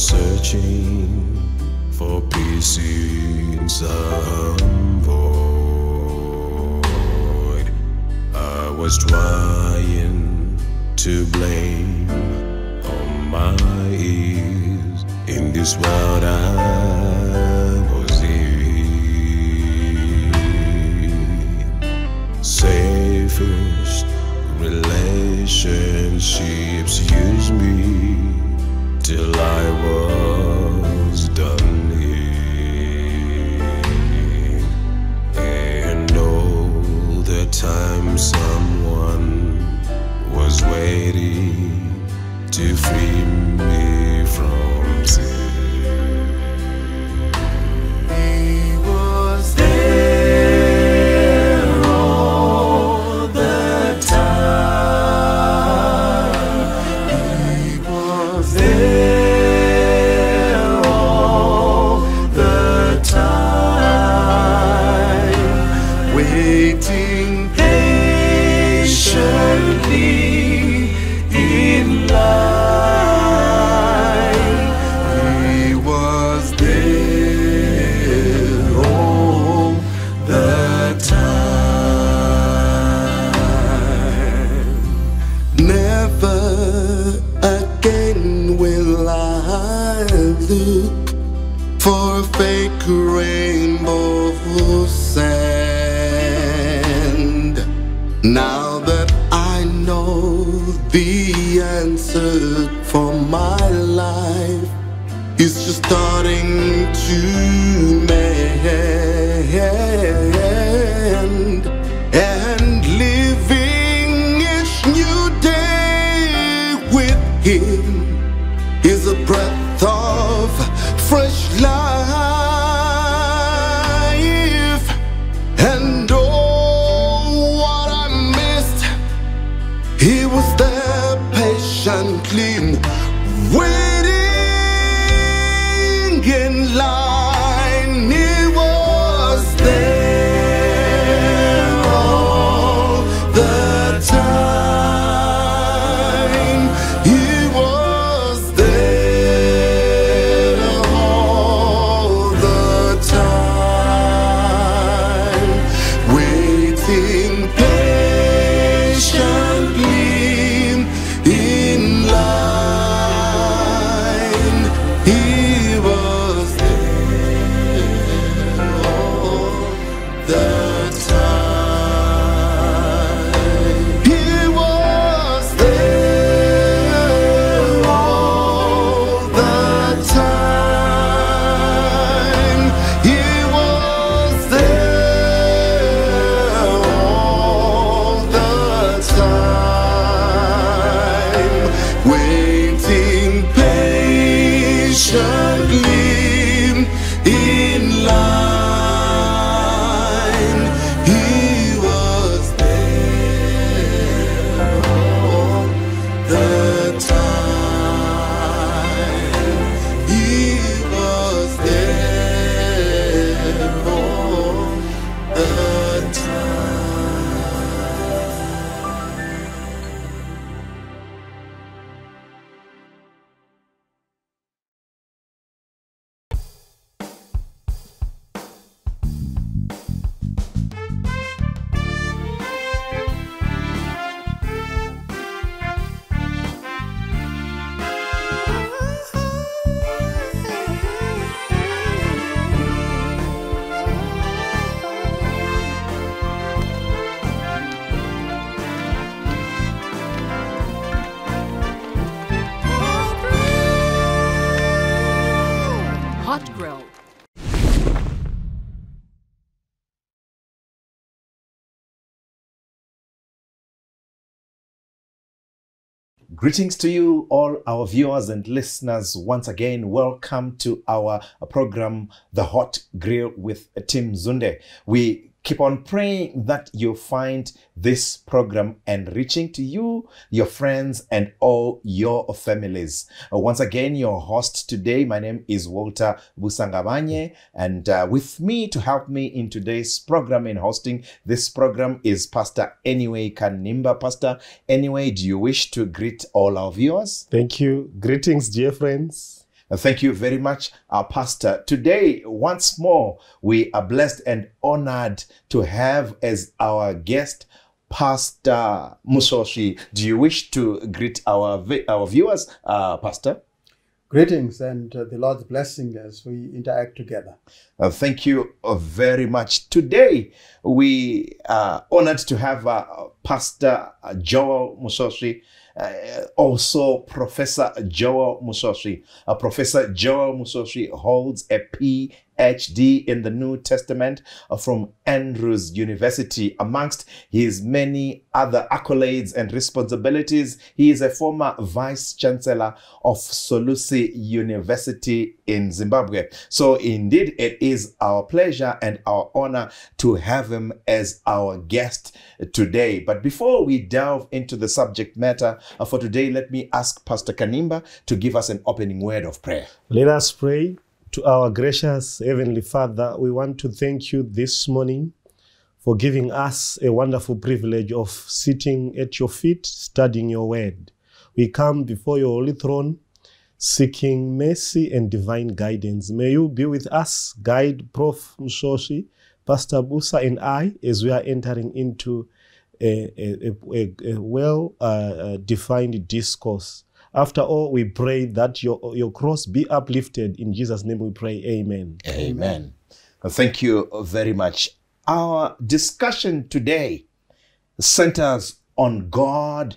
searching for peace in some void. I was trying to blame on my ears. In this world I was in. Safest relationships use me till I was done here. And all the time someone was waiting to free me from sin. That I know the answer for my life is just starting to mend Greetings to you, all our viewers and listeners. Once again, welcome to our program, The Hot Grill with Team Zunde. We keep on praying that you find this program enriching to you, your friends, and all your families. Uh, once again, your host today, my name is Walter Busangabanye, and uh, with me to help me in today's program in hosting this program is Pastor Anyway Kanimba. Pastor Anyway, do you wish to greet all our viewers? Thank you. Greetings, dear friends. Uh, Thank you very much, our pastor. Today, once more, we are blessed and honored to have as our guest Pastor Musvosvi. Do you wish to greet our our viewers, uh, Pastor? Greetings and uh, the Lord's blessing as we interact together. Uh, thank you uh, very much. Today, we are honored to have uh, Pastor Joel Musvosvi, uh, also Professor Joel Musvosvi. Uh, Professor Joel Musvosvi holds a PhD in the New Testament uh, from Andrews University. Amongst his many other accolades and responsibilities, he is a former Vice Chancellor of Solusi University in Zimbabwe. So, indeed, it is our pleasure and our honor to have him as our guest today. But before we delve into the subject matter uh, for today, let me ask Pastor Kanimba to give us an opening word of prayer. Let us pray to our gracious Heavenly Father. We want to thank you this morning for giving us a wonderful privilege of sitting at your feet, studying your word. We come before your holy throne seeking mercy and divine guidance. May you be with us, guide Prof. Musvosvi, Pastor Busa, and I as we are entering into a, a, a, a well uh, uh, defined discourse. After all, we pray that your, your cross be uplifted. In Jesus' name we pray. Amen. Amen. Thank you very much. Our discussion today centers on God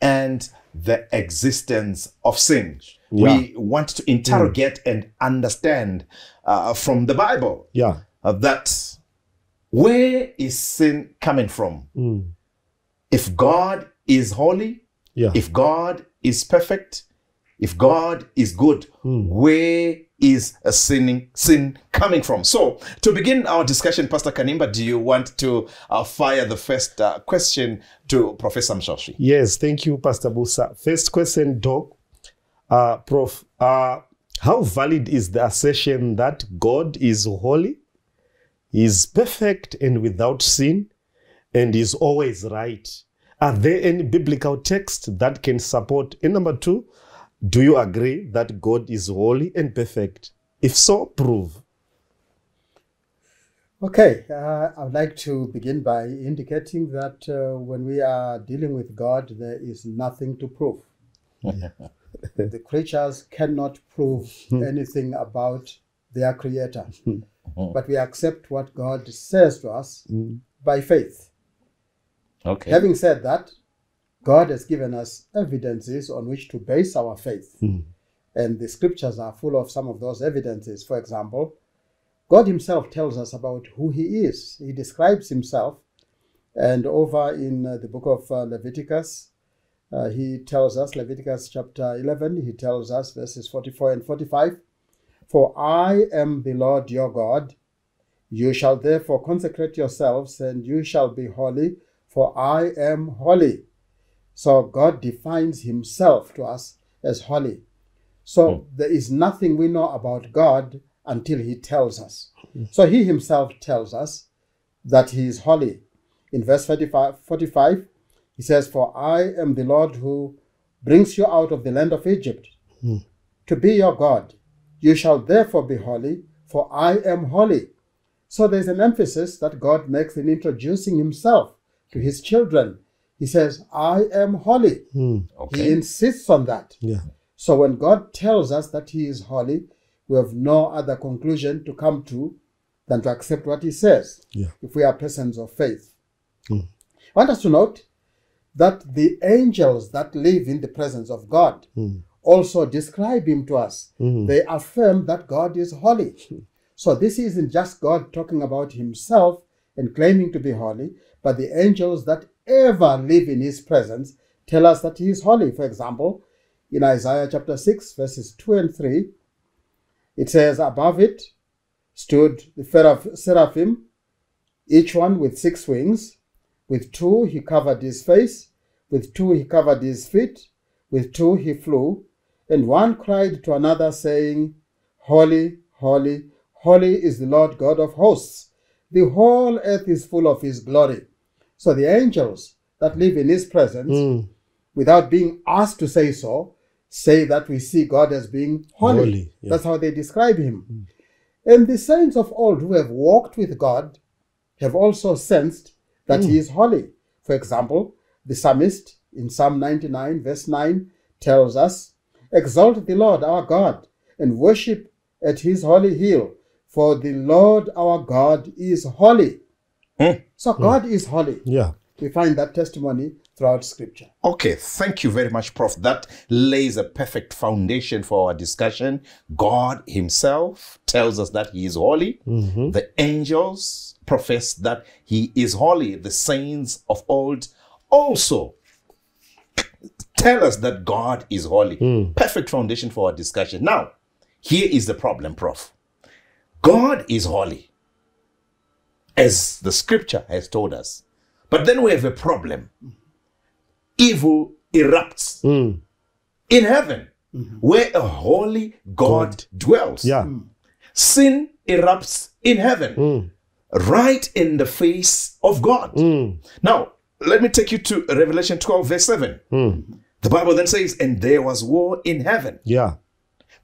and the existence of sin. We want to interrogate and understand uh, from the Bible Yeah. uh, that where is sin coming from? Mm. If God is holy, Yeah. if God is perfect, if God is good, where is a sinning sin coming from? So, to begin our discussion, Pastor Kanimba, do you want to uh, fire the first uh, question to Professor Musvosvi? Yes, thank you, Pastor Busa. First question, Doc. Uh, Prof, uh, how valid is the assertion that God is holy, is perfect and without sin, and is always right? Are there any biblical texts that can support? And number two, do you agree that God is holy and perfect? If so, prove. Okay, uh, I would like to begin by indicating that uh, when we are dealing with God, there is nothing to prove. the creatures cannot prove anything about their creator, but we accept what God says to us by faith. Okay. Having said that, God has given us evidences on which to base our faith. And the scriptures are full of some of those evidences. For example, God Himself tells us about who He is. He describes Himself. And over in uh, the book of uh, Leviticus, uh, He tells us, Leviticus chapter 11, He tells us, verses 44 and 45 For I am the Lord your God. You shall therefore consecrate yourselves, and you shall be holy, for I am holy. So God defines Himself to us as holy. So hmm. there is nothing we know about God until He tells us. So He Himself tells us that He is holy. In verse 45, 45, He says, For I am the Lord who brings you out of the land of Egypt hmm. to be your God. You shall therefore be holy, for I am holy. So there's an emphasis that God makes in introducing Himself to His children. He says, I am holy. Hmm. He Okay. insists on that. Yeah. So when God tells us that He is holy, we have no other conclusion to come to than to accept what He says Yeah. if we are persons of faith. Hmm. I want us to note that the angels that live in the presence of God hmm. also describe Him to us. They affirm that God is holy. So this isn't just God talking about Himself and claiming to be holy, but the angels that ever live in His presence tell us that He is holy. For example, in Isaiah chapter 6, verses 2 and 3, it says, Above it stood the seraphim, each one with six wings. With two he covered his face, with two he covered his feet, with two he flew, and one cried to another, saying, Holy, holy, holy is the Lord God of hosts. The whole earth is full of his glory. So the angels that live in his presence, hmm. without being asked to say so, say that we see God as being holy. Holy, yeah. That's how they describe him. And the saints of old who have walked with God have also sensed that he hmm. is holy. For example, the psalmist in Psalm 99, verse 9, tells us, Exalt the Lord our God and worship at his holy hill, for the Lord our God is holy. Hmm. So hmm. God is holy. Yeah. We find that testimony throughout Scripture. Okay, thank you very much, Prof. That lays a perfect foundation for our discussion. God Himself tells us that He is holy. Mm-hmm. The angels profess that He is holy. The saints of old also tell us that God is holy. Hmm. Perfect foundation for our discussion. Now, here is the problem, Prof. God is holy, as the scripture has told us. But then we have a problem evil erupts hmm. in heaven where a holy God, dwells. Yeah. Sin erupts in heaven hmm. right in the face of God. Hmm. Now, let me take you to Revelation 12, verse 7. The Bible then says, And there was war in heaven. Yeah.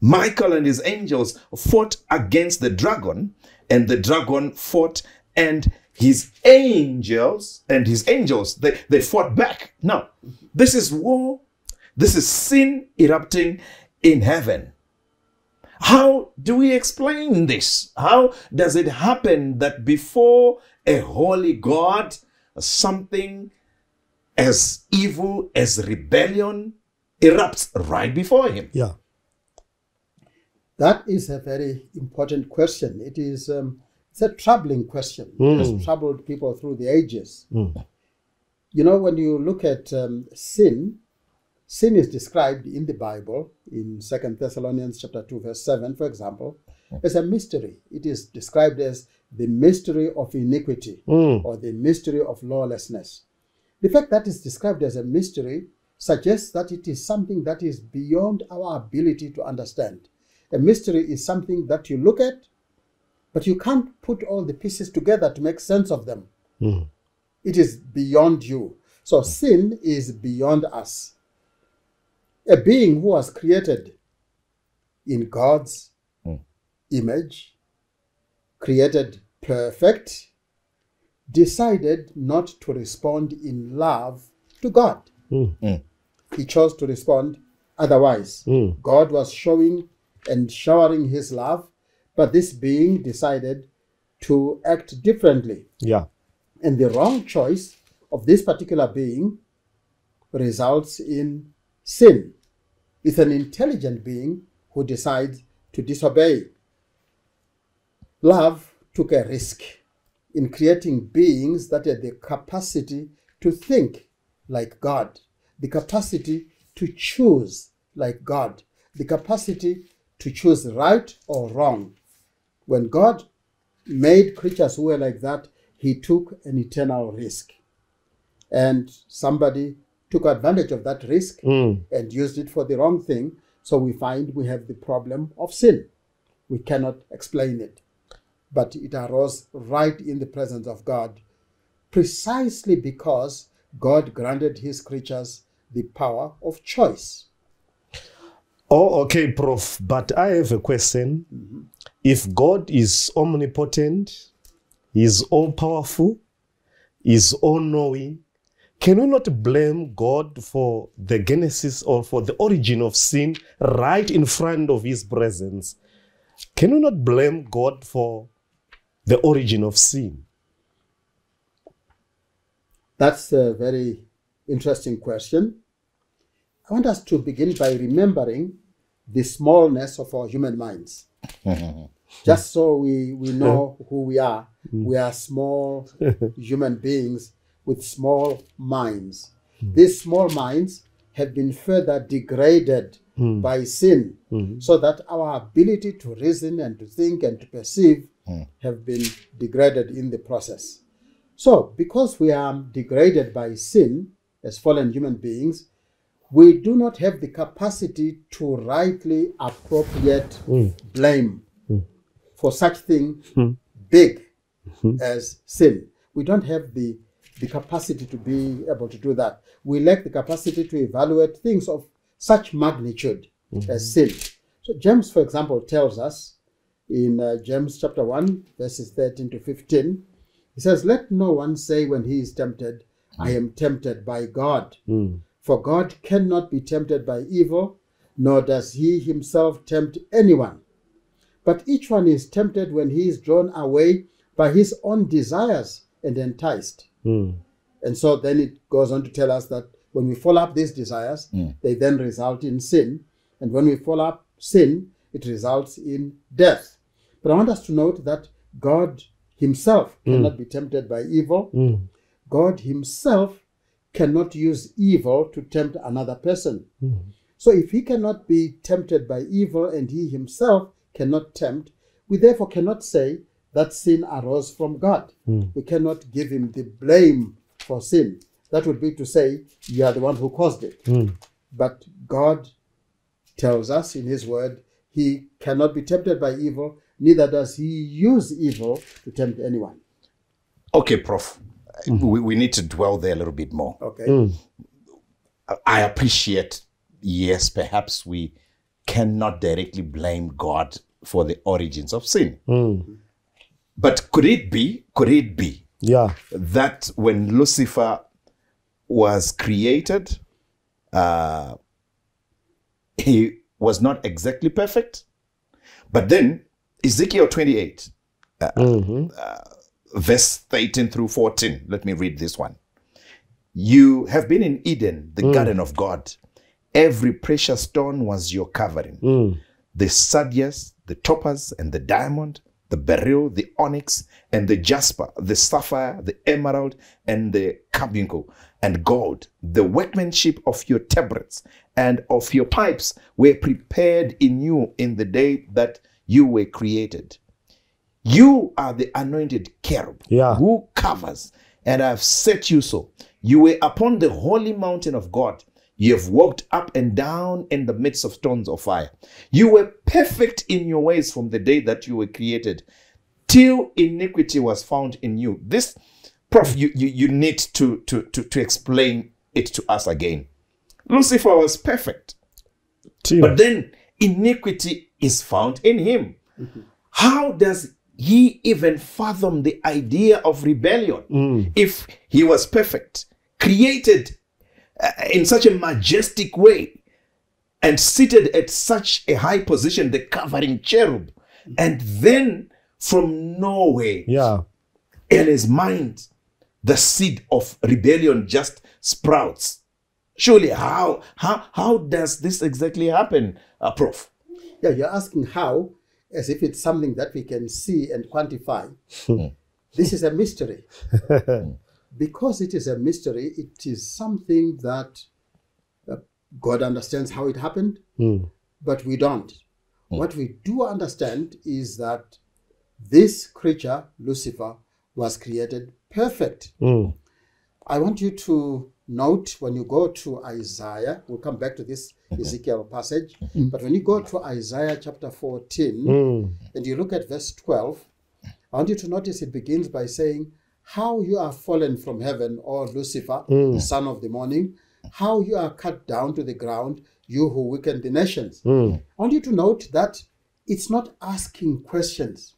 Michael and his angels fought against the dragon, and the dragon fought, and his angels and his angels they, they fought back. Now, this is war, this is sin erupting in heaven. How do we explain this? How does it happen that before a holy God, something as evil as rebellion erupts right before him? Yeah. That is a very important question. It is um, it's a troubling question. It has troubled people through the ages. You know, when you look at um, sin, sin is described in the Bible in Second Thessalonians chapter two verse seven, for example, as a mystery. It is described as the mystery of iniquity or the mystery of lawlessness. The fact that it's described as a mystery suggests that it is something that is beyond our ability to understand. A mystery is something that you look at, but you can't put all the pieces together to make sense of them. Hmm. It is beyond you. So sin is beyond us. A being who was created in God's hmm. image, created perfect, decided not to respond in love to God. Hmm. He chose to respond otherwise. God was showing and showering his love, but this being decided to act differently. Yeah. And the wrong choice of this particular being results in sin. It's an intelligent being who decides to disobey. Love took a risk in creating beings that had the capacity to think like God, the capacity to choose like God, the capacity to choose right or wrong. When God made creatures who were like that, he took an eternal risk. And somebody took advantage of that risk hmm. and used it for the wrong thing. So we find we have the problem of sin. We cannot explain it. But it arose right in the presence of God, precisely because God granted his creatures the power of choice. Oh, okay, Prof. But I have a question. Mm-hmm. If God is omnipotent, He is all powerful, He is all knowing, can we not blame God for the genesis or for the origin of sin right in front of His presence? Can we not blame God for the origin of sin? That's a very interesting question. I want us to begin by remembering the smallness of our human minds. Just so we, we know who we are. Mm. We are small human beings with small minds. Mm. These small minds have been further degraded mm. by sin, so that our ability to reason and to think and to perceive have been degraded in the process. So, because we are degraded by sin as fallen human beings, we do not have the capacity to rightly appropriate hmm. blame hmm. for such thing hmm. big as sin. We don't have the, the capacity to be able to do that. We lack the capacity to evaluate things of such magnitude as sin. So James, for example, tells us in uh, James chapter 1, verses 13 to 15, he says, Let no one say when he is tempted, I am tempted by God. For God cannot be tempted by evil, nor does he himself tempt anyone. But each one is tempted when he is drawn away by his own desires and enticed. Mm. And so then it goes on to tell us that when we follow up these desires, they then result in sin. And when we follow up sin, it results in death. But I want us to note that God Himself cannot be tempted by evil. Mm. God Himself cannot use evil to tempt another person. Hmm. So if He cannot be tempted by evil and He Himself cannot tempt, we therefore cannot say that sin arose from God. Hmm. We cannot give Him the blame for sin. That would be to say, you are the one who caused it. Hmm. But God tells us in His Word, He cannot be tempted by evil, neither does He use evil to tempt anyone. Okay, Prof. Mm-hmm. We, we need to dwell there a little bit more. Okay? Mm. I appreciate, yes, perhaps we cannot directly blame God for the origins of sin. Mm. But could it be, could it be Yeah. that when Lucifer was created, uh, he was not exactly perfect? But then Ezekiel 28, uh, mm-hmm. uh verse 13 through 14, let me read this one. You have been in Eden, the mm. garden of God. Every precious stone was your covering. Mm. The sardius, the topaz, and the diamond, the beryl, the onyx, and the jasper, the sapphire, the emerald, and the carbuncle, and gold. The workmanship of your tabrets and of your pipes were prepared in you in the day that you were created. You are the anointed cherub Yeah. who covers, and I have set you so. You were upon the holy mountain of God. You have walked up and down in the midst of stones of fire. You were perfect in your ways from the day that you were created, till iniquity was found in you. This, Prof, you, you, you need to, to, to, to explain it to us again. Lucifer was perfect. But then iniquity is found in him. Mm-hmm. How does he even fathom the idea of rebellion if he was perfect, created uh, in such a majestic way, and seated at such a high position, the covering cherub, and then from nowhere yeah. in his mind, the seed of rebellion just sprouts. Surely, how how how does this exactly happen, uh, Prof? Yeah, you're asking how, as if it's something that we can see and quantify. Hmm. this is a mystery. because it is a mystery, it is something that uh, God understands how it happened, hmm. but we don't. Hmm. What we do understand is that this creature, Lucifer, was created perfect. I want you to note when you go to Isaiah, we'll come back to this Ezekiel passage, mm. but when you go to Isaiah chapter 14 mm. and you look at verse 12, I want you to notice it begins by saying, How you are fallen from heaven, O Lucifer, the mm. son of the morning, how you are cut down to the ground, you who weaken the nations. I want you to note that it's not asking questions.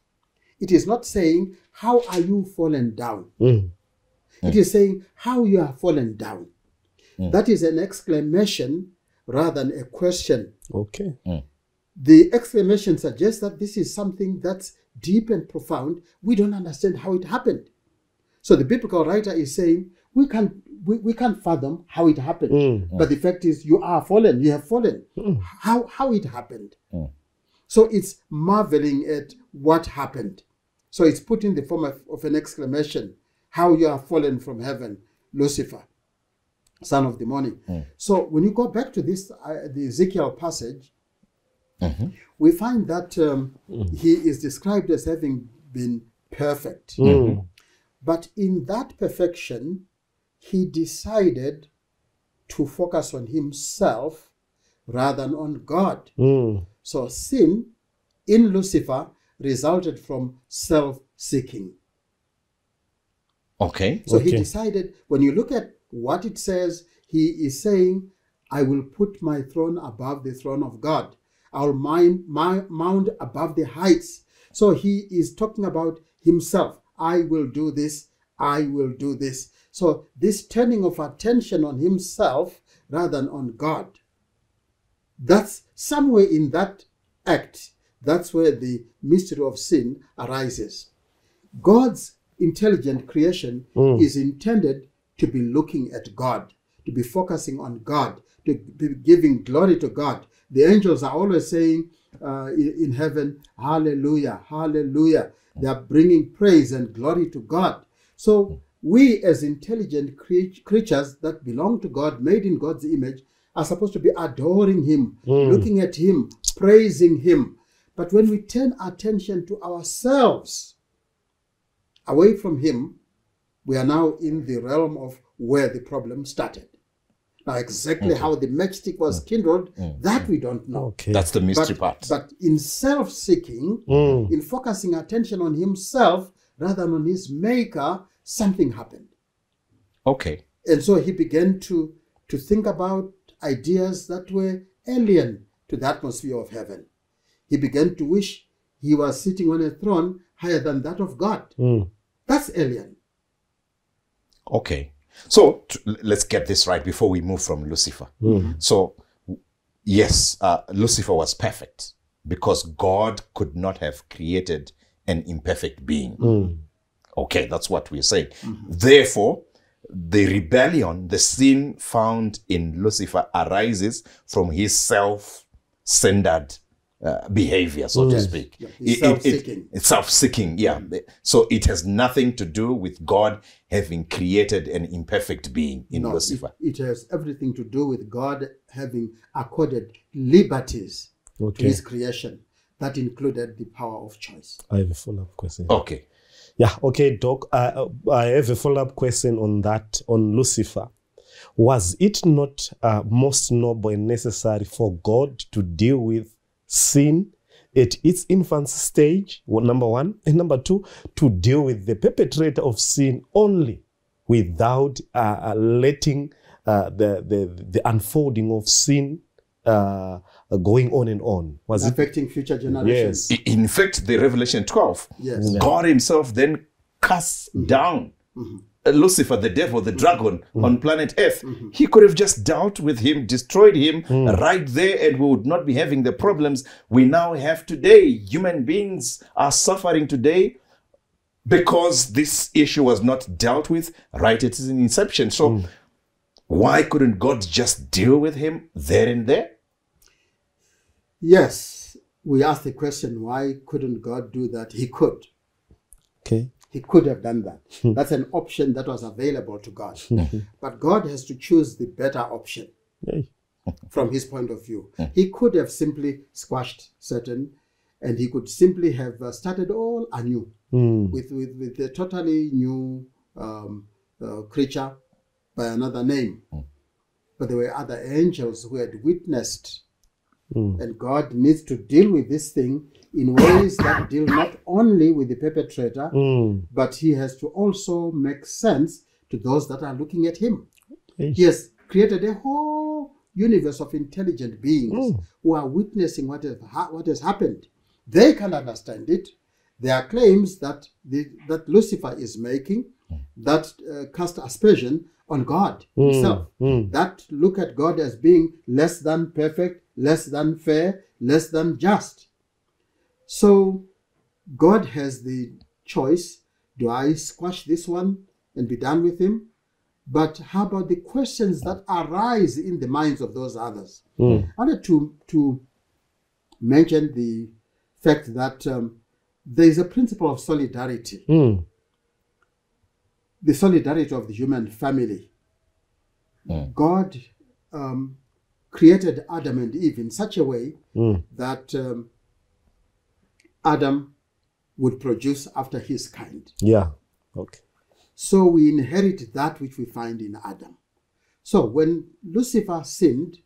It is not saying, How are you fallen down? It is saying how you are fallen down. Hmm. That is an exclamation rather than a question. Okay. Hmm. The exclamation suggests that this is something that's deep and profound. We don't understand how it happened. So the biblical writer is saying we can't we, we can't fathom how it happened. Hmm. But the fact is you are fallen, you have fallen. How how it happened. So it's marveling at what happened. So it's put in the form of, of an exclamation, how you are fallen from heaven, Lucifer, son of the morning. Hmm. So when you go back to this, uh, the Ezekiel passage, mm-hmm. we find that um, hmm. he is described as having been perfect. Hmm. Mm-hmm. But in that perfection, he decided to focus on himself rather than on God. So sin in Lucifer resulted from self seeking. Okay. So he decided, when you look at what it says, he is saying, I will put my throne above the throne of God. I'll mine, my, mount above the heights. So he is talking about himself. I will do this. I will do this. So this turning of attention on himself rather than on God. That's somewhere in that act. That's where the mystery of sin arises. God's intelligent creation is intended to be looking at God, to be focusing on God, to be giving glory to God. The angels are always saying uh, in, in heaven, Hallelujah, Hallelujah. They are bringing praise and glory to God. So we, as intelligent creatures that belong to God, made in God's image, are supposed to be adoring Him, looking at Him, praising Him. But when we turn attention to ourselves, away from him, we are now in the realm of where the problem started. Now, exactly how the matchstick was kindled, that we don't know. Okay. That's the mystery But, part. but in self seeking, Mm. in focusing attention on himself rather than on his maker, something happened. okay. And so he began to, to think about ideas that were alien to the atmosphere of heaven. He began to wish he was sitting on a throne higher than that of God. Mm. That's alien. Okay. So t- let's get this right before we move from Lucifer. So, yes, uh, Lucifer was perfect because God could not have created an imperfect being. Okay, that's what we're saying. Therefore, the rebellion, the sin found in Lucifer arises from his self centered uh, behavior, so to speak. Yeah, It- his it- self-seeking. it's self-seeking yeah so it has nothing to do with god having created an imperfect being in No, lucifer It, it has everything to do with God having accorded liberties to his creation. That included the power of choice. I have a follow up question. okay Yeah, okay, Doc. Uh, I have a follow up question on that, on Lucifer. Was it not uh, most noble and necessary for God to deal with sin at its infant stage? Well, number one. And number two, to deal with the perpetrator of sin only without uh, uh, letting uh, the, the, the unfolding of sin uh, going on and on? Was it? affecting future generations. Yes. In fact the revelation 12 Yes. god himself then casts down uh, Uh, lucifer the devil the dragon mm-hmm. on planet earth mm-hmm. he could have just dealt with him destroyed him mm. right there and we would not be having the problems we now have today. Human beings are suffering today because this issue was not dealt with right at its inception. So mm. why couldn't god just deal with him there and there? Yes, we asked the question why couldn't God do that? He could. Okay. He could have done that. That's an option that was available to God. but God has to choose the better option. From his point of view. He could have simply squashed Satan and he could simply have uh, started all anew Mm. with, with, with a totally new um, uh, creature by another name. But there were other angels who had witnessed. And God needs to deal with this thing in ways that deal not only with the perpetrator, Mm. but he has to also make sense to those that are looking at him. Hey. He has created a whole universe of intelligent beings who are witnessing what has, ha- what has happened. They can understand it. There are claims that the, that Lucifer is making that uh, cast aspersion on God Himself. That look at God as being less than perfect, less than fair, less than just. So God has the choice do I squash this one and be done with him? But how about the questions that arise in the minds of those others? I wanted to, to mention the fact that um, there is a principle of solidarity, Mm. the solidarity of the human family. God um, created Adam and Eve in such a way that um, Adam would produce after his kind. Yeah. Okay. So we inherit that which we find in Adam. So when Lucifer sinned,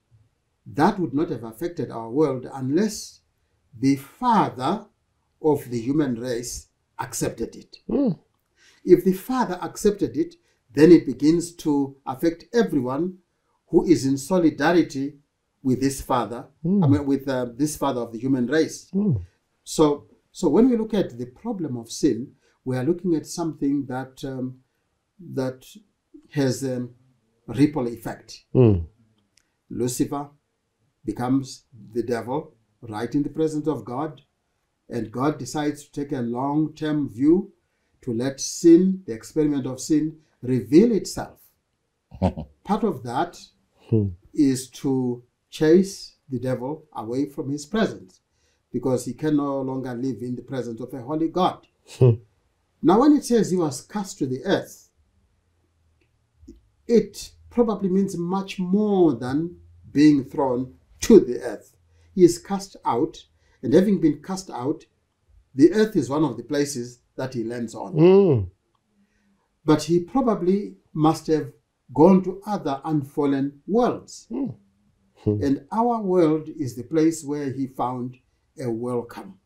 that would not have affected our world unless the father of the human race accepted it. If the father accepted it, then it begins to affect everyone who is in solidarity with this father, I mean, with uh, this father of the human race. So, so when we look at the problem of sin, we are looking at something that um, that has a ripple effect. Mm. Lucifer becomes the devil right in the presence of God, and God decides to take a long term view to let sin, the experiment of sin, reveal itself. Part of that is to chase the devil away from his presence because he can no longer live in the presence of a holy God. now, when it says he was cast to the earth, it probably means much more than being thrown to the earth. He is cast out, and having been cast out, the earth is one of the places that he lands on. Mm. But he probably must have gone to other unfallen worlds. And our world is the place where he found a welcome.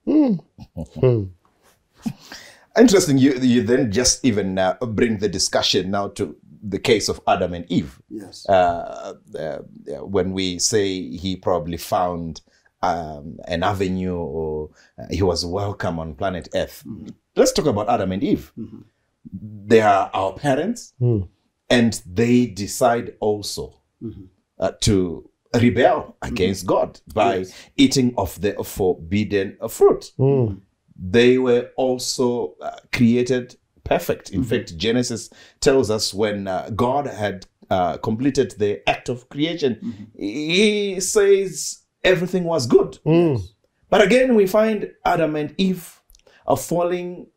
Interesting. You you then just even uh, bring the discussion now to the case of Adam and Eve. Yes. Uh, uh, when we say he probably found um, an avenue or uh, he was welcome on planet Earth. Let's talk about Adam and Eve. They are our parents, and they decide also uh, to rebel mm-hmm. against God by eating of the forbidden fruit. Mm. They were also uh, created perfect. In mm-hmm. fact, Genesis tells us when uh, God had uh, completed the act of creation, mm-hmm. He says everything was good. Mm. But again, we find Adam and Eve are falling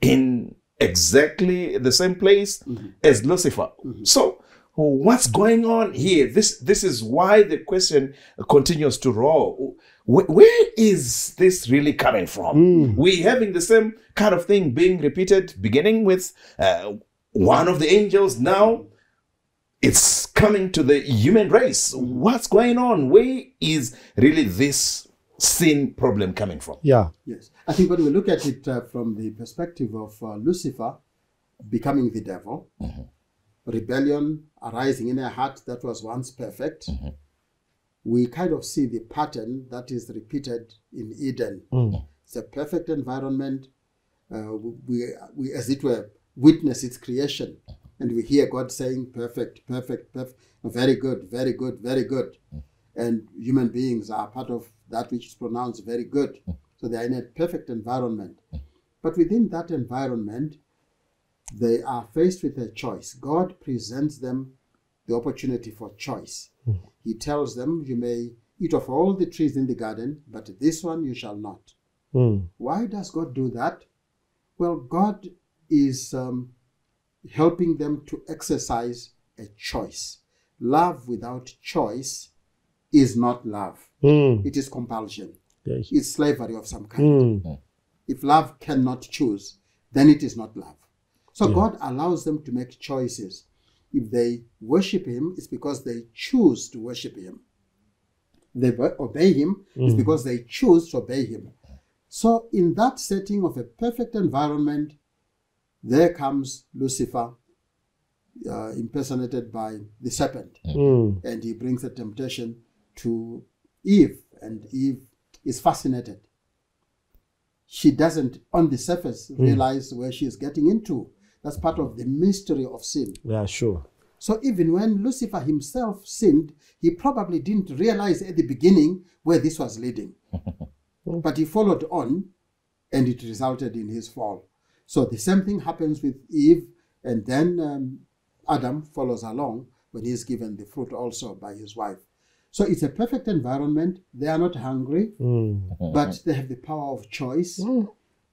in exactly the same place as Lucifer. So, what's going on here? This this is why the question continues to roll. Wh- Where is this really coming from? We're having the same kind of thing being repeated, beginning with uh, one of the angels. Now it's coming to the human race. What's going on? Where is really this sin problem coming from? Yeah. Yes. I think when we look at it uh, from the perspective of uh, Lucifer becoming the devil, rebellion arising in a heart that was once perfect, mm-hmm. we kind of see the pattern that is repeated in Eden. Mm. It's a perfect environment. Uh, we, we, as it were, witness its creation. Mm-hmm. And we hear God saying, perfect, perfect, perfect, very good, very good, very good. Mm. And human beings are part of that which is pronounced very good. Mm. So they are in a perfect environment. But within that environment, they are faced with a choice. God presents them the opportunity for choice. He tells them, You may eat of all the trees in the garden, but this one you shall not. Mm. Why does God do that? Well, God is um, helping them to exercise a choice. Love without choice is not love, Mm. it is compulsion, Yes. it's slavery of some kind. Mm. If love cannot choose, then it is not love. So God allows them to make choices. If they worship Him, it's because they choose to worship Him. They obey Him, it's because they choose to obey Him. So, in that setting of a perfect environment, there comes Lucifer, uh, impersonated by the serpent Mm. and he brings a temptation to Eve, and Eve is fascinated. She doesn't, on the surface, realize where she is getting into. That's part of the mystery of sin. Yeah, sure. So even when Lucifer himself sinned, he probably didn't realize at the beginning where this was leading. but he followed on, and it resulted in his fall. So the same thing happens with Eve, and then um, Adam follows along when he is given the fruit also by his wife. So it's a perfect environment. They are not hungry, Mm. but they have the power of choice.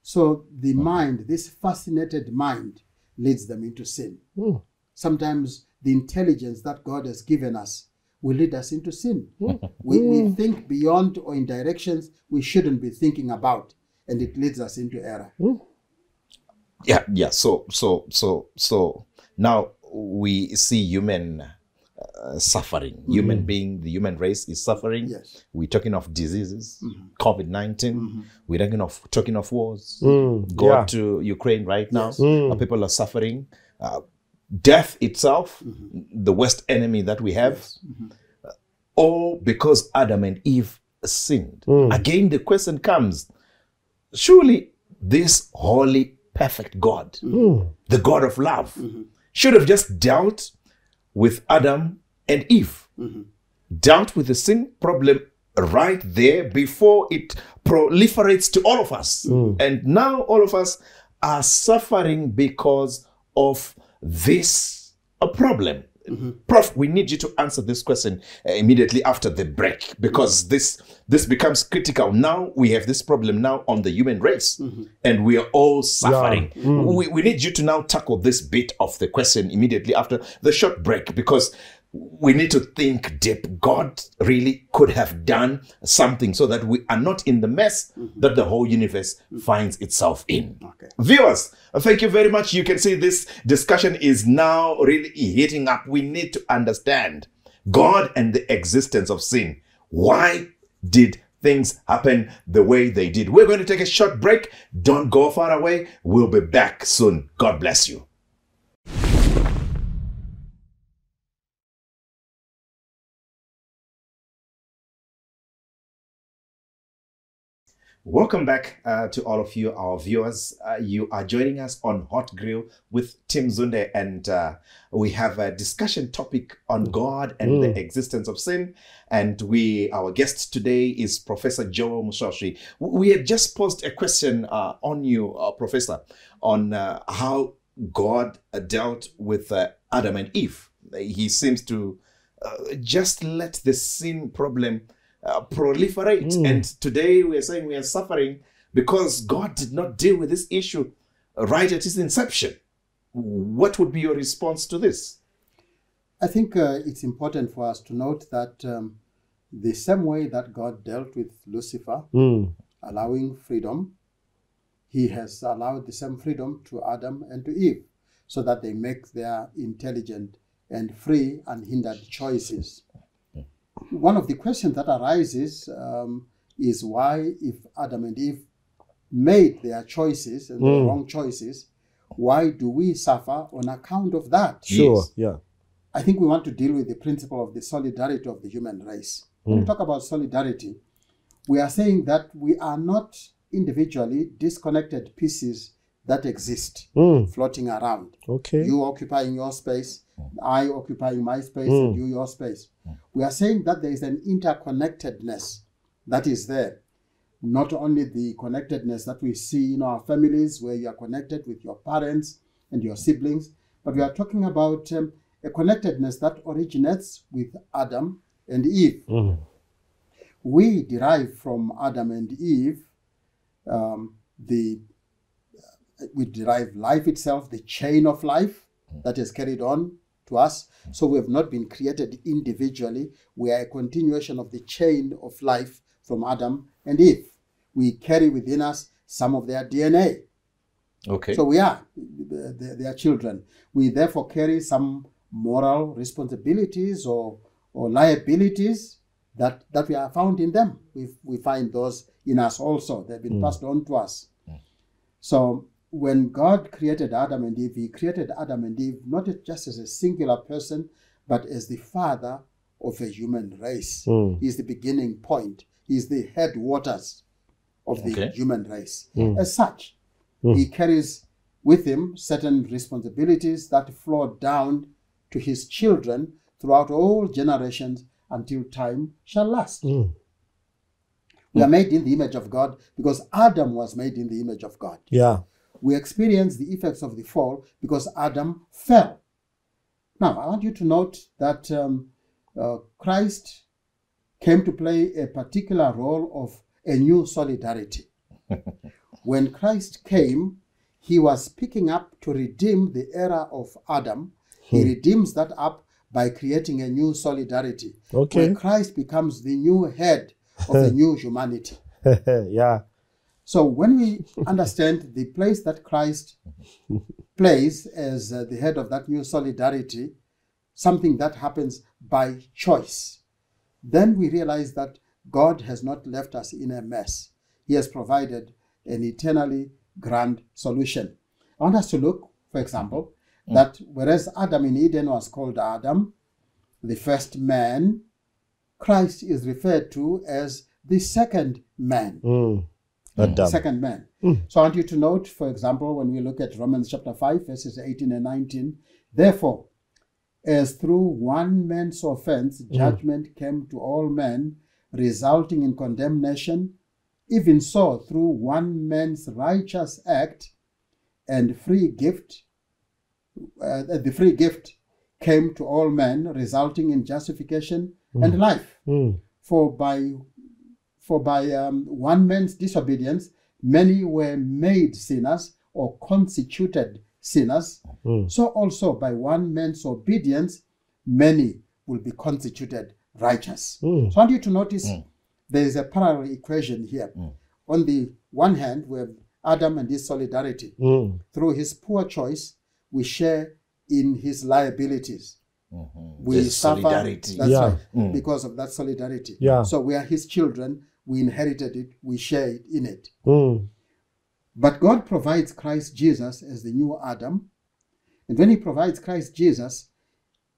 So the mind, this fascinated mind, leads them into sin. Mm. Sometimes the intelligence that God has given us will lead us into sin. Hmm. We, we hmm. think beyond or in directions we shouldn't be thinking about, and it leads us into error. Hmm. yeah yeah so so so so now we see human uh, suffering. Human mm-hmm. being the human race is suffering. Yes. we're talking of diseases mm-hmm. covid-19 mm-hmm. we're talking of talking of wars. Mm. go Yeah. to ukraine right now. Yes. uh, people are suffering. Uh, death itself, the worst enemy that we have, uh, All because Adam and Eve sinned. Mm. Again, the question comes surely this holy, perfect God, mm. the God of love, should have just dealt with Adam and Eve, dealt with the sin problem right there before it proliferates to all of us. Mm. And now all of us are suffering because of this a problem. Mm-hmm. Prof, we need you to answer this question uh, immediately after the break because this this becomes critical. Now we have this problem now on the human race, mm-hmm. and we are all suffering. Mm. We, we need you to now tackle this bit of the question immediately after the short break because we need to think deep. God really could have done something so that we are not in the mess mm-hmm. that the whole universe mm-hmm. finds itself in. Okay. Viewers, thank you very much. You can see this discussion is now really heating up. We need to understand God and the existence of sin. Why did things happen the way they did? We're going to take a short break. Don't go far away. We'll be back soon. God bless you. Welcome back uh, to all of you, our viewers. Uh, you are joining us on Hot Grill with Team Zunde, and uh, we have a discussion topic on God and the existence of sin. And we, our guest today is Professor Joel Musvosvi. We had just posed a question uh, on you, uh, Professor, on uh, how God dealt with uh, Adam and Eve. He seems to uh, just let the sin problem uh, proliferate. And today we are saying we are suffering because God did not deal with this issue right at its inception. What would be your response to this? I think uh, it's important for us to note that um, the same way that God dealt with Lucifer, Mm. allowing freedom, he has allowed the same freedom to Adam and to Eve so that they make their intelligent and free unhindered choices. One of the questions that arises um, is why, if Adam and Eve made their choices and the Mm. wrong choices, why do we suffer on account of that? Sure. Yes. Yeah. I think we want to deal with the principle of the solidarity of the human race. When we talk about solidarity, we are saying that we are not individually disconnected pieces that exist Mm. floating around. Okay. You occupying your space, I occupying my space, and you your space. We are saying that there is an interconnectedness that is there. Not only the connectedness that we see in our families, where you are connected with your parents and your siblings, but we are talking about um, a connectedness that originates with Adam and Eve. Mm. We derive from Adam and Eve um, the we derive life itself, the chain of life that is carried on to us. So we have not been created individually. We are a continuation of the chain of life from Adam and Eve. We carry within us some of their DNA. Okay. So we are their, their children. We therefore carry some moral responsibilities or, or liabilities that, that we are found in them. We, we find those in us also. They've been mm. passed on to us. Mm. So when God created Adam and Eve, He created Adam and Eve not just as a singular person, but as the father of a human race. Mm. He's the beginning point. He's the headwaters of the Okay. human race. As such, he carries with him certain responsibilities that flow down to his children throughout all generations until time shall last. Mm. We are made in the image of God because Adam was made in the image of God. Yeah. We experience the effects of the fall because Adam fell. Now, I want you to note that um, uh, Christ came to play a particular role of a new solidarity. when Christ came, he was picking up to redeem the era of Adam. He redeems that up by creating a new solidarity. Okay. Where Christ becomes the new head of the new humanity. yeah. So when we understand the place that Christ plays as uh, the head of that new solidarity, something that happens by choice, then we realize that God has not left us in a mess. He has provided an eternally grand solution. I want us to look, for example, that whereas Adam in Eden was called Adam, the first man, Christ is referred to as the second man. Mm. Adam. Second man. So I want you to note, for example, when we look at Romans chapter 5, verses 18 and 19, therefore, as through one man's offense judgment came to all men, resulting in condemnation, even so, through one man's righteous act and free gift, uh, the free gift came to all men, resulting in justification and life. Mm. For by for by um, one man's disobedience, many were made sinners or constituted sinners. Mm. So also by one man's obedience, many will be constituted righteous. Mm. So I want you to notice there is a parallel equation here. On the one hand, we have Adam and his solidarity. Mm. Through his poor choice, we share in his liabilities. We There's suffer. solidarity. That's Yeah. right. Because of that solidarity. Yeah. So we are his children. We inherited it. We share it in it. Mm. But God provides Christ Jesus as the new Adam. And when He provides Christ Jesus,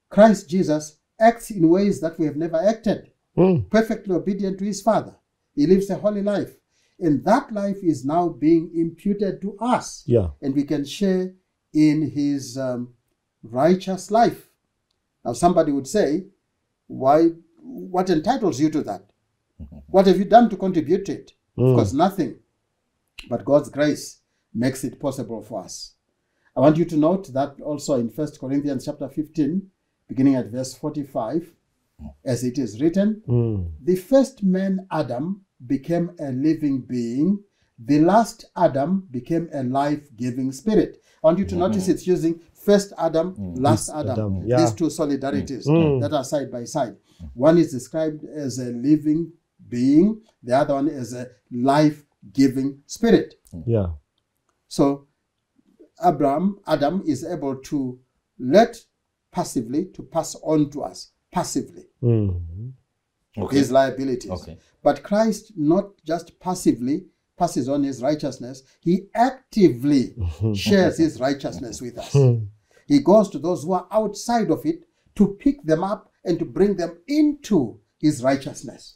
Christ Jesus acts in ways that we have never acted, Mm. perfectly obedient to His Father. He lives a holy life. And that life is now being imputed to us. Yeah. And we can share in His um, righteous life. Now, somebody would say, why, what entitles you to that? Mm-hmm. What have you done to contribute to it? Of mm. course, nothing. But God's grace makes it possible for us. I want you to note that also in 1 Corinthians chapter 15, beginning at verse 45, mm. as it is written, Mm. the first man, Adam, became a living being. The last Adam became a life giving spirit. I want you to notice it's using first Adam, last Adam. Adam, yeah. These two solidarities Mm. that are side by side. One is described as a living being, the other one is a life giving spirit. Yeah. So Abraham, Adam is able to let passively to pass on to us passively Mm. Okay. his liabilities. Okay. But Christ not just passively passes on his righteousness, he actively shares his righteousness with us. He goes to those who are outside of it to pick them up and to bring them into his righteousness.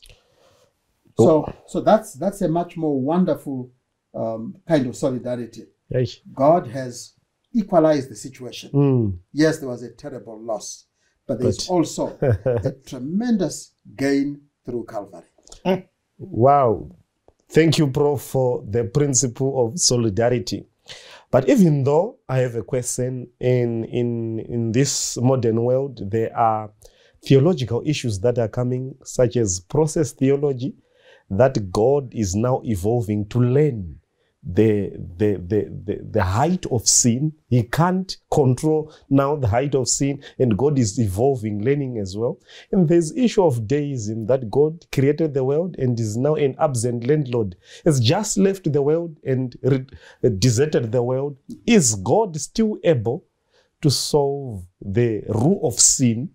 So, so that's that's a much more wonderful um, kind of solidarity. Hey. God has equalized the situation. Mm. Yes, there was a terrible loss, but there's But- also a tremendous gain through Calvary. Wow. Thank you, Prof, for the principle of solidarity. But even though I have a question, in, in, in this modern world, there are theological issues that are coming, such as process theology, that God is now evolving to learn the, the, the, the, the height of sin. He can't control now the height of sin, and God is evolving, learning as well. And there's issue of deism that God created the world and is now an absent landlord, has just left the world and deserted the world. Is God still able to solve the rule of sin?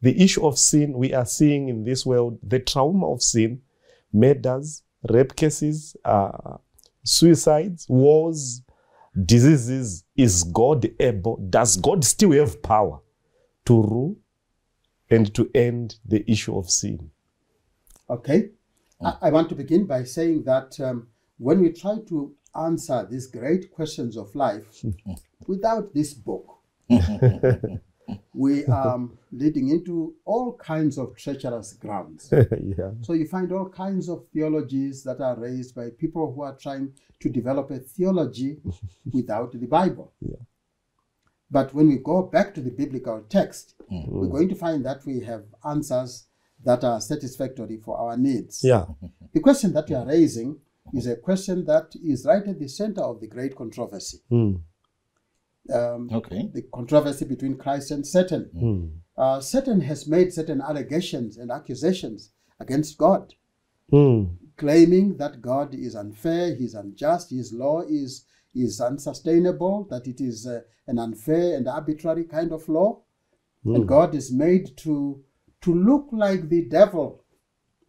The issue of sin we are seeing in this world, the trauma of sin, murders, rape cases, uh, suicides, wars, diseases. Is God able? Does God still have power to rule and to end the issue of sin? Okay. I, I want to begin by saying that um, when we try to answer these great questions of life without this book, we are leading into all kinds of treacherous grounds. yeah. So you find all kinds of theologies that are raised by people who are trying to develop a theology without the Bible. But when we go back to the biblical text, we're going to find that we have answers that are satisfactory for our needs. Yeah. The question that you are raising is a question that is right at the center of the great controversy. Mm. Um, Okay. the controversy between Christ and Satan. Mm. Uh, Satan has made certain allegations and accusations against God. Mm. claiming that God is unfair, He's unjust, His law is is unsustainable, that it is uh, an unfair and arbitrary kind of law, and God is made to to look like the devil.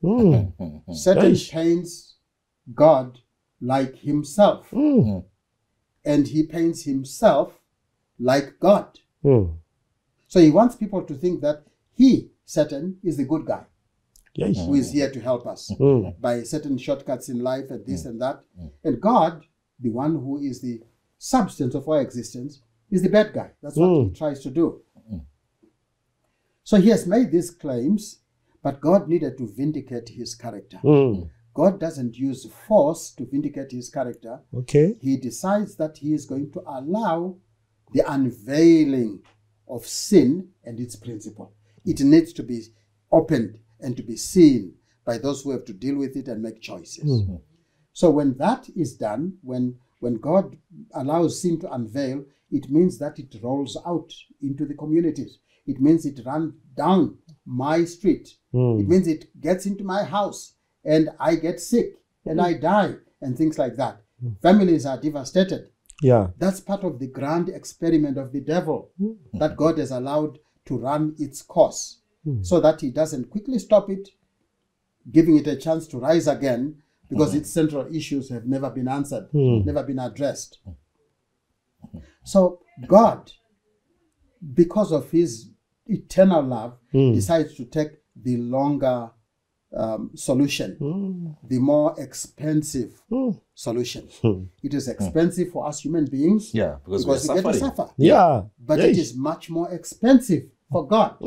Mm. Satan Eish. paints God like himself, Mm. and he paints himself like God. Mm. So he wants people to think that he, Satan, is the good guy Yes. who is here to help us Mm. by certain shortcuts in life and this and that. And God, the one who is the substance of our existence, is the bad guy. That's what he tries to do. So he has made these claims, but God needed to vindicate his character. Mm. God doesn't use force to vindicate his character. Okay. He decides that he is going to allow the unveiling of sin and its principle. It needs to be opened and to be seen by those who have to deal with it and make choices. Hmm. So when that is done, when when God allows sin to unveil, it means that it rolls out into the communities. It means it runs down my street. Hmm. It means it gets into my house and I get sick and hmm. I die and things like that. Families are devastated. Yeah. That's part of the grand experiment of the devil hmm. that God has allowed to run its course hmm. so that he doesn't quickly stop it, giving it a chance to rise again because hmm. its central issues have never been answered, never been addressed. So God, because of his eternal love, decides to take the longer um, solution, hmm. the more expensive hmm. solution. Hmm. It is expensive for us human beings Yeah, because we're because we get to suffer. Yeah. But it Yes. is much more expensive for God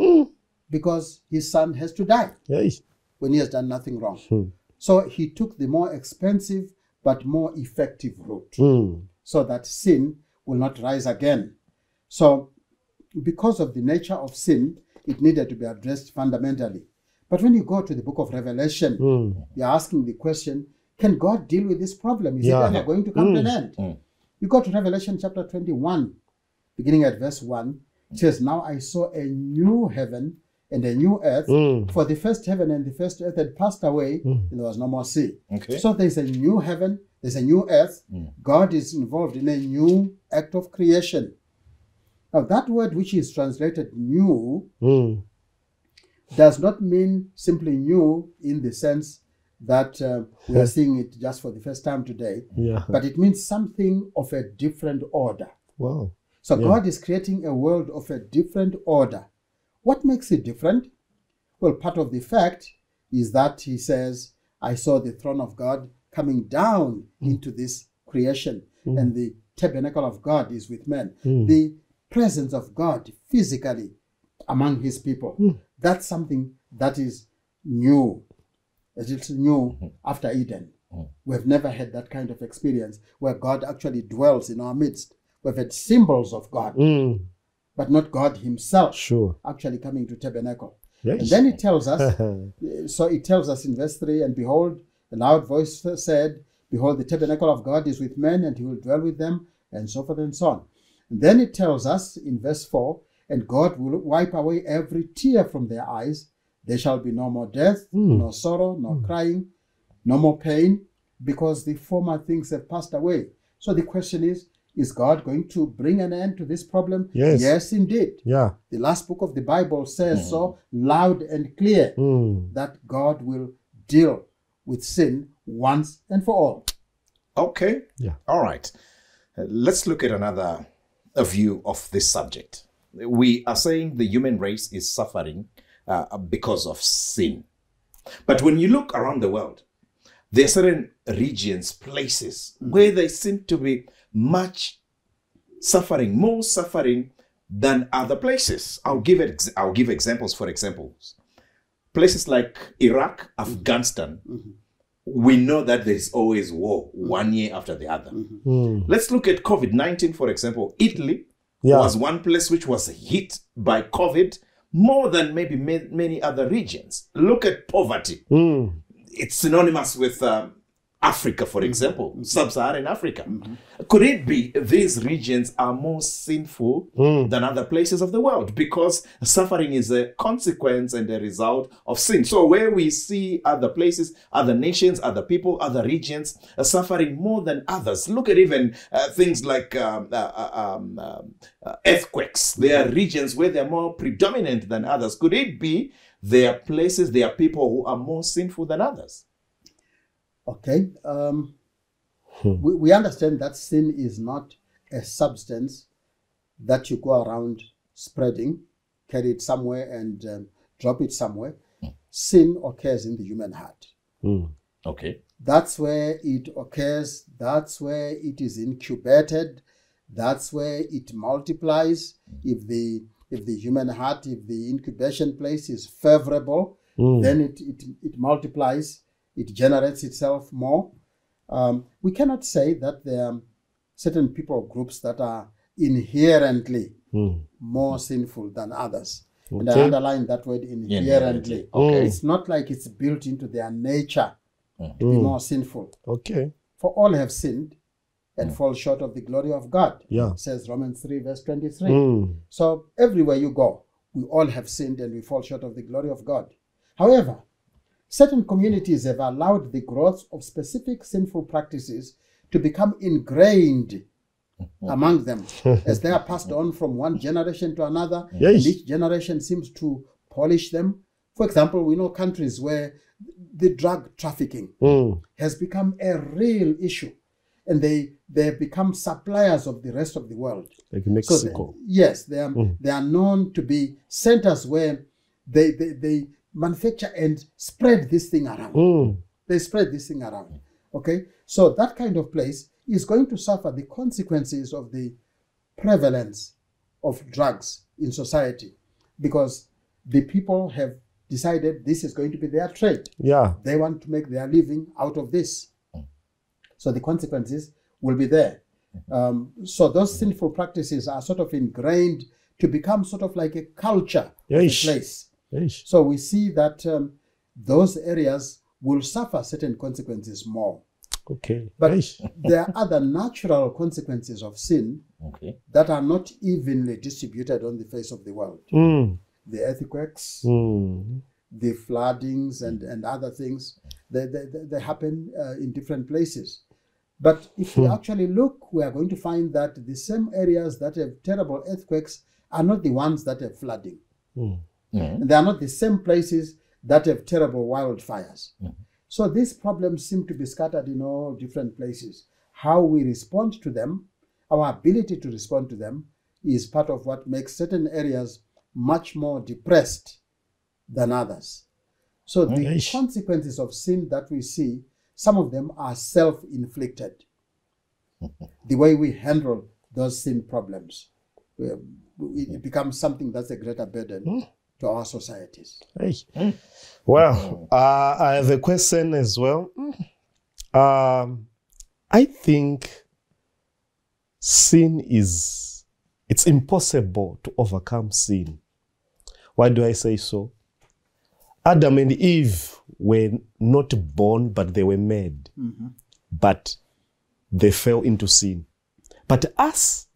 because his son has to die Yes. when he has done nothing wrong. So he took the more expensive but more effective route Mm. so that sin will not rise again. So, because of the nature of sin, it needed to be addressed fundamentally. But when you go to the book of Revelation, Mm. you're asking the question can God deal with this problem? Is Yeah. it ever going to come to an end? You go to Revelation chapter 21, beginning at verse 1, it says, Now I saw a new heaven and a new earth, Mm. for the first heaven and the first earth had passed away, and there was no more sea. Okay. So there's a new heaven, there's a new earth. God is involved in a new act of creation. Now, that word which is translated new Mm. Does not mean simply new in the sense that uh, we are seeing it just for the first time today, Yeah. but it means something of a different order. Wow. So God is creating a world of a different order. What makes it different? Well, part of the fact is that he says, I saw the throne of God coming down mm. into this creation, mm. and the tabernacle of God is with men. Mm. The presence of God physically among his people. That's something that is new. As it's new after Eden. We've never had that kind of experience where God actually dwells in our midst. We've had symbols of God, Mm. but not God Himself Sure. actually coming to tabernacle. Yes. And then it tells us, so it tells us in verse 3 and behold, a loud voice said, Behold, the tabernacle of God is with men, and he will dwell with them, and so forth and so on. And then it tells us in verse 4 and God will wipe away every tear from their eyes. There shall be no more death, no sorrow, no crying, no more pain, because the former things have passed away. So the question is, is God going to bring an end to this problem? Yes. Yes, indeed. Yeah. The last book of the Bible says so loud and clear Mm. that God will deal with sin once and for all. Okay. Yeah. All right. Uh, let's look at another a view of this subject. We are saying the human race is suffering uh, because of sin. But when you look around the world, there are certain regions, places mm-hmm. where they seem to be much suffering, more suffering than other places. I'll give it. I'll give examples. For examples, places like Iraq, mm-hmm. Afghanistan, mm-hmm. we know that there's always war one year after the other. Mm. Let's look at COVID 19, for example. Italy Yeah. was one place which was hit by COVID more than maybe ma- many other regions. Look at poverty. Mm. It's synonymous with um, Africa, for example, sub Saharan Africa. Could it be these regions are more sinful than other places of the world because suffering is a consequence and a result of sin? So, where we see other places, other nations, other people, other regions uh, suffering more than others, look at even uh, things like um, uh, uh, um, um, uh, earthquakes. There are regions where they're more predominant than others. Could it be there are places, there are people who are more sinful than others? Okay. Um, we, we understand that sin is not a substance that you go around spreading, carry it somewhere and um, drop it somewhere. Sin occurs in the human heart. Mm. Okay. That's where it occurs. That's where it is incubated. That's where it multiplies. If the if the human heart, if the incubation place is favorable, Mm. then it, it it multiplies. It generates itself more. Um, we cannot say that there are certain people or groups that are inherently Mm. more sinful than others. And I underline that word inherently. Inherently. Okay. It's not like it's built into their nature to be Mm. more sinful. Okay. For all have sinned and fall short of the glory of God, Yeah. says Romans 3, verse 23. Mm. So everywhere you go, we all have sinned and we fall short of the glory of God. However, certain communities have allowed the growth of specific sinful practices to become ingrained among them as they are passed on from one generation to another. Yes. And each generation seems to polish them. For example, we know countries where the drug trafficking Mm. has become a real issue and they they have become suppliers of the rest of the world Like so Mexico. they- yes they are Mm. they are known to be centers where they, they they manufacture and spread this thing around Mm. they spread this thing around okay so that kind of place is going to suffer the consequences of the prevalence of drugs in society because the people have decided this is going to be their trade Yeah. they want to make their living out of this. So the consequences will be there. Um, so those sinful practices are sort of ingrained to become sort of like a culture of the place. Yeesh. So we see that um, those areas will suffer certain consequences more. Okay. But there are other natural consequences of sin Okay. that are not evenly distributed on the face of the world. Mm. The earthquakes, Mm. the floodings and, and other things they, they, they- they happen uh, in different places but if we actually look we are going to find that the same areas that have terrible earthquakes are not the ones that have flooding Mm. Mhm. they are not the same places that have terrible wildfires so these problems seem to be scattered in all different places how we respond to them our ability to respond to them is part of what makes certain areas much more depressed than others. So the consequences of sin that we see, some of them are self-inflicted. the way we handle those sin problems, um, it it becomes something that's a greater burden to our societies. Hey. Well, uh, I have a question as well. Um, I think sin is it's impossible to overcome sin. Why do I say so? Adam and Eve were not born, but they were made. But they fell into sin. But us,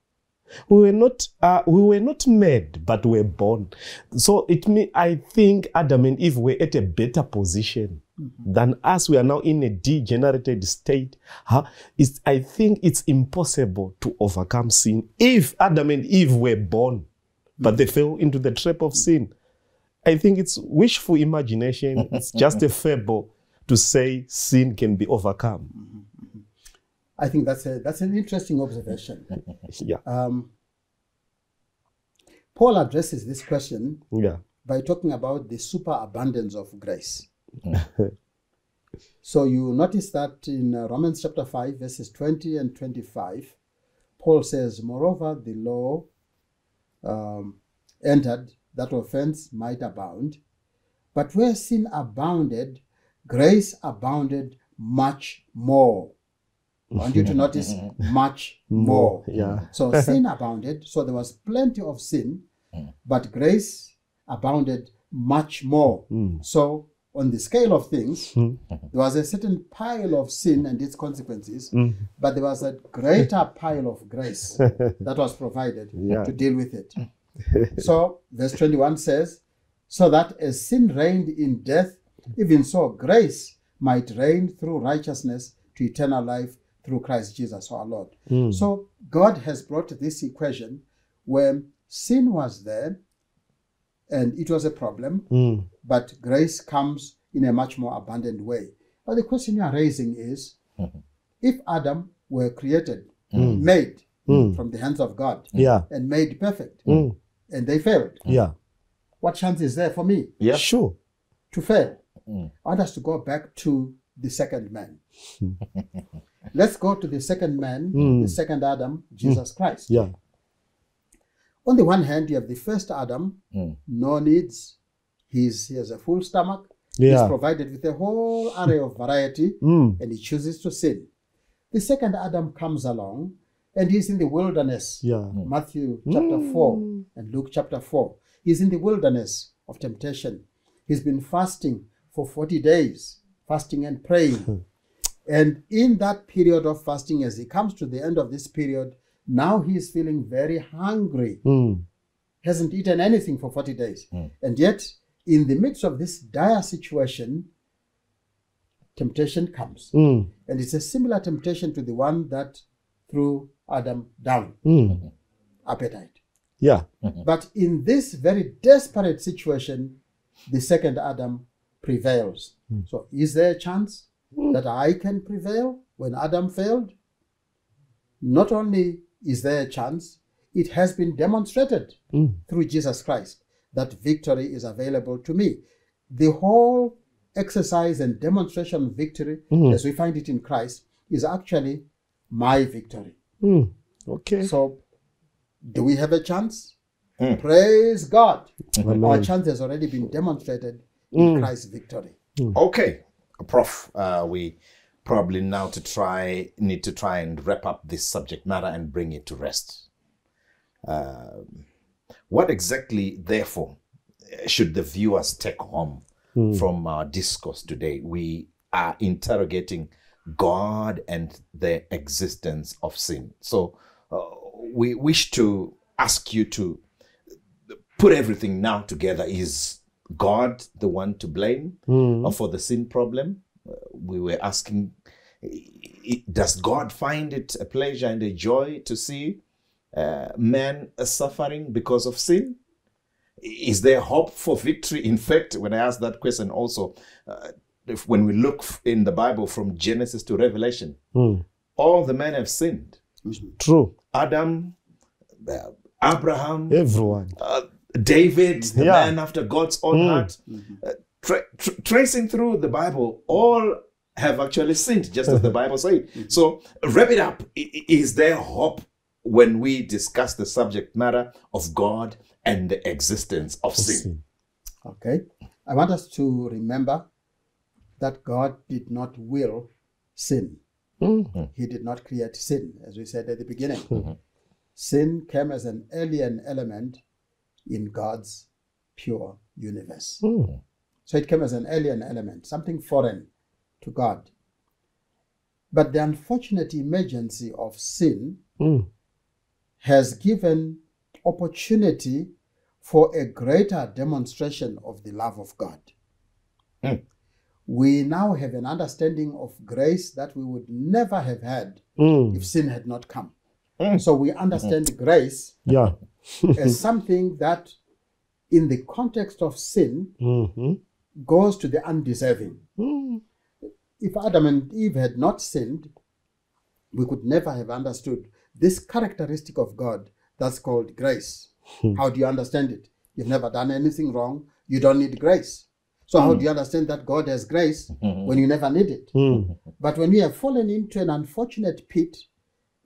we were not uh, we were not made but we were born. So it mean i think adam and eve were at a better position than us. We are now in a degenerated state. Huh? it's, i think it's impossible to overcome sin. If adam and eve were born but they fell into the trap of sin i think it's wishful imagination. It's just a fable to say sin can be overcome I think that's a that's an interesting observation. yeah Um, Paul addresses this question yeah by talking about the superabundance of grace. so you notice that in uh, Romans chapter 5, verses 20 and 25, Paul says, Moreover, the law um, entered that offense might abound, but where sin abounded, grace abounded much more. I want you to notice much more. yeah So sin abounded, so there was plenty of sin, hmm. but grace abounded much more. Hmm. So, on the scale of things, hmm. there was a certain pile of sin and its consequences, but there was a greater pile of grace that was provided Yeah. to deal with it. so, verse 21 says, So that as sin reigned in death, even so grace might reign through righteousness to eternal life through Christ Jesus our Lord. So, God has brought this equation where sin was there and it was a problem, Mm. but grace comes in a much more abundant way. But the question you are raising is if Adam were created, made Mm. from the hands of God Yeah. and made perfect, Mm. and they failed. Yeah. What chance is there for me Yeah. Sure. to fail? Mm. I want us to go back to the second man. Let's go to the second man, Mm. the second Adam, Jesus Christ. Yeah. On the one hand, you have the first Adam, Mm. no needs. He's, he has a full stomach. Yeah. He's provided with a whole array of variety, Mm. and he chooses to sin. The second Adam comes along, and he's in the wilderness. Yeah. Matthew chapter 4 and Luke chapter 4. He's in the wilderness of temptation. He's been fasting for 40 days, fasting and praying. and in that period of fasting, as he comes to the end of this period, now he is feeling very hungry Mm. hasn't eaten anything for 40 days. Mm. And yet, in the midst of this dire situation, temptation comes. Mm. And it's a similar temptation to the one that threw Adam down Mm. appetite. Yeah. But in this very desperate situation, the second Adam prevails. So, is there a chance that I can prevail when Adam failed? Not only is there a chance, it has been demonstrated Mm. through Jesus Christ that victory is available to me. The whole exercise and demonstration of victory, Mm. as we find it in Christ, is actually my victory. Mm. Okay. So, do we have a chance? Mm. Praise God. Our chance has already been demonstrated in Mm. Christ's victory. Okay, Prof. Uh, we probably now to try need to try and wrap up this subject matter and bring it to rest. Um, what exactly, therefore, should the viewers take home from our discourse today? We are interrogating God and the existence of sin. So uh, we wish to ask you to put everything now together. Is God the one to blame Mm. uh, for the sin problem? Uh, we were asking, does God find it a pleasure and a joy to see uh, men suffering because of sin? Is there hope for victory? In fact, when I asked that question, also, uh, if when we look in the Bible from Genesis to Revelation, Mm. all the men have sinned. True. Adam, uh, Abraham, Everyone. uh, David, the Yeah. man after God's own Mm. heart. Uh, tra- tra- tracing through the Bible, all have actually sinned, just as the Bible said. So, wrap it up. I- i- Is there hope when we discuss the subject matter of God and the existence of sin? Sin. Okay? I want us to remember that God did not will sin. Mm. He did not create sin, as we said at the beginning. Sin came as an alien element in God's pure universe. Mm. So it came as an alien element, something foreign to God. But the unfortunate emergency of sin Mm. has given opportunity for a greater demonstration of the love of God. Hmm. We now have an understanding of grace that we would never have had Mm. if sin had not come. Hmm. So we understand grace Yeah. as something that, in the context of sin, Mm-hmm. goes to the undeserving. Mm. If Adam and Eve had not sinned, we could never have understood this characteristic of God that's called grace. How do you understand it? You've never done anything wrong. You don't need grace. So, how do you understand that God has grace when you never need it? Mm. But when you have fallen into an unfortunate pit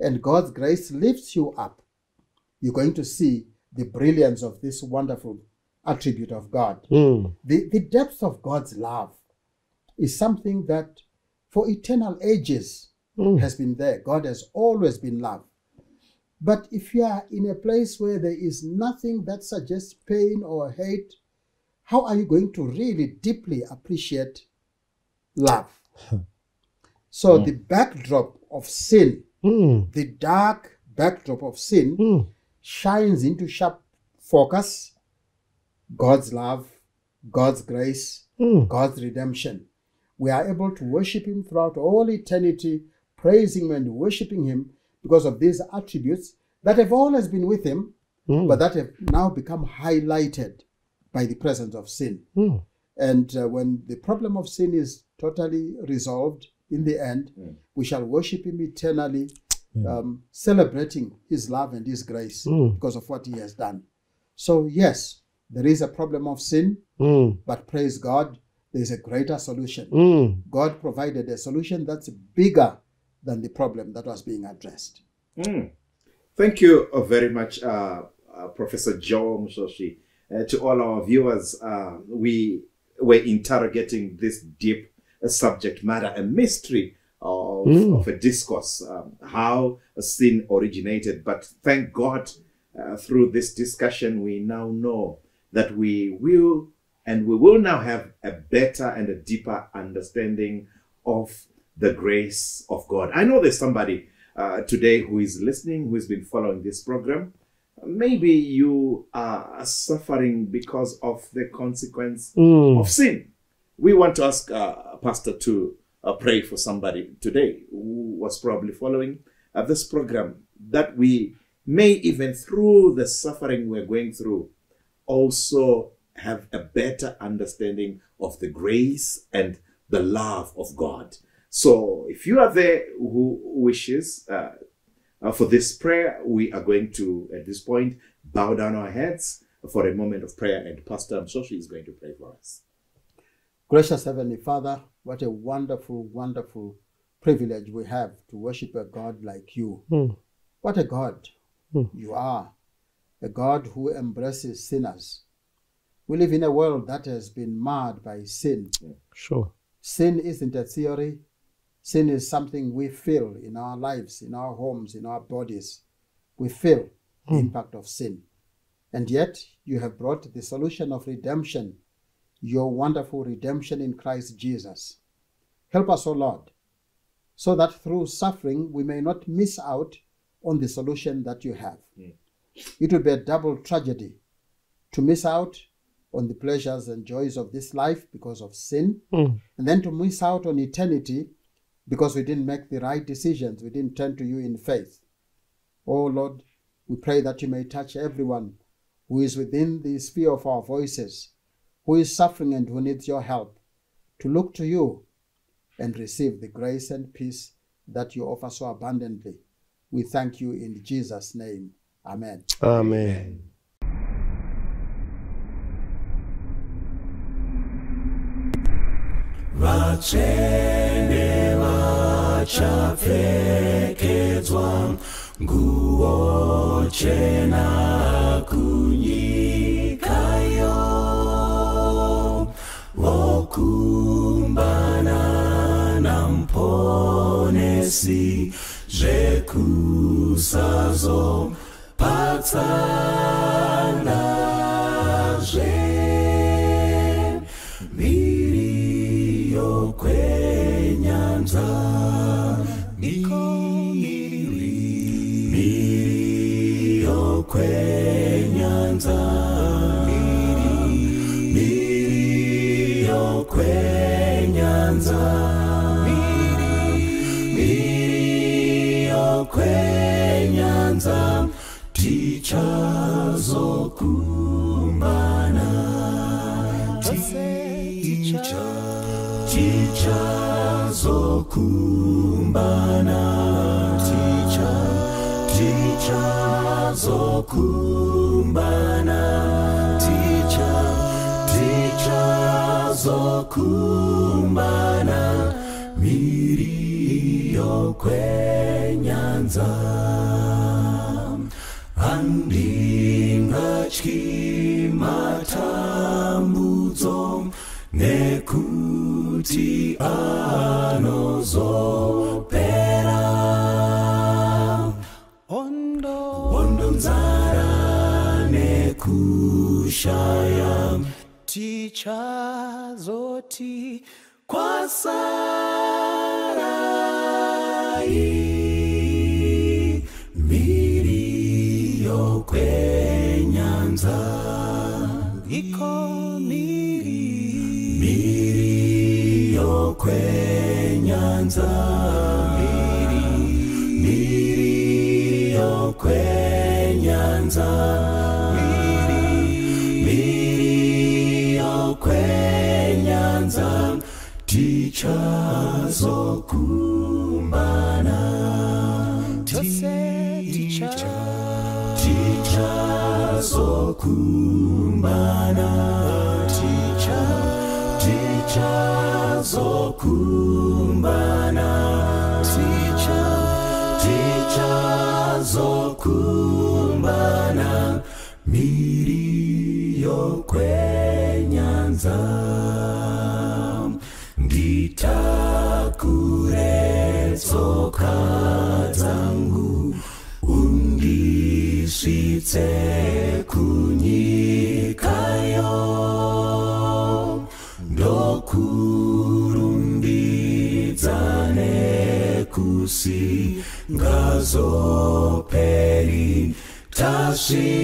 and God's grace lifts you up, you're going to see the brilliance of this wonderful attribute of God. Mm. The, the depth of God's love is something that for eternal ages Mm. has been there. God has always been love. But if you are in a place where there is nothing that suggests pain or hate, how are you going to really deeply appreciate love? So, the backdrop of sin, Mm. the dark backdrop of sin, Mm. shines into sharp focus God's love, God's grace, Mm. God's redemption. We are able to worship Him throughout all eternity, praising Him and worshiping Him because of these attributes that have always been with Him, Mm. but that have now become highlighted by the presence of sin. Mm. And uh, when the problem of sin is totally resolved in the end, we shall worship Him eternally um, celebrating His love and His grace Mm. because of what He has done. So, yes, there is a problem of sin, Mm. but praise God, there is a greater solution. Mm. God provided a solution that's bigger than the problem that was being addressed. Mm. Thank you uh, very much, uh, uh, Professor Joe Musvosvi. Uh, to all our viewers, uh, we were interrogating this deep uh, subject matter, a mystery of, Mm. of a discourse, um, how sin originated. But thank God, uh, through this discussion, we now know that we will and we will now have a better and a deeper understanding of the grace of God. I know there's somebody uh, today who is listening, who has been following this program. Maybe you are suffering because of the consequence Mm. of sin. We want to ask uh, Pastor to uh, pray for somebody today who was probably following uh, this program that we may, even through the suffering we're going through, also have a better understanding of the grace and the love of God. So, if you are there who wishes uh, uh, for this prayer, we are going to, at this point, bow down our heads for a moment of prayer, and Pastor Musvosvi is going to pray for us. Gracious Heavenly Father, what a wonderful, wonderful privilege we have to worship a God like you. Mm. What a God Hmm. you are, a God who embraces sinners. We live in a world that has been marred by sin. Sure. Sin isn't a theory, sin is something we feel in our lives, in our homes, in our bodies. We feel the impact of sin. And yet, you have brought the solution of redemption, your wonderful redemption in Christ Jesus. Help us, O Lord, so that through suffering we may not miss out on the solution that you have. It would be a double tragedy to miss out on the pleasures and joys of this life because of sin, Mm. and then to miss out on eternity because we didn't make the right decisions, we didn't turn to you in faith. Oh Lord, we pray that you may touch everyone who is within the sphere of our voices, who is suffering and who needs your help, to look to you and receive the grace and peace that you offer so abundantly. We thank you in Jesus' name. Amen. Amen. vatsvene vachapfekedzwa nguo chena kunyikayo kumbana na mponesi zvekusazopatsanazve kumbana ticha ticha zokumbana milio kwenyanza. Handingatyi matambudzo nekuti anozo Triumph. Ticha zoti kwa sarai. Milio kwenyanza iko miri milio kwenyanza tichazokumbana ticha. Tichazokumbana. Ticha. Tichazokumbana. ticha tsoka dzangu undisvitse kunyikayo ndokurumbidza nekusingazoperi tasvikayo